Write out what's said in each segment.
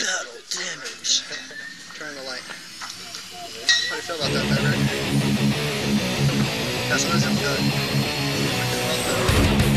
Battle damage. Turn the light. How do you feel about that, Maverick? That's what it's good.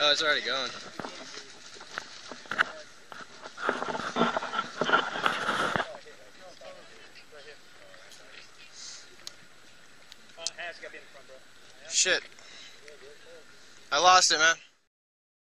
Oh, it's already going. Shit. I lost it, man.